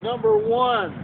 Number one.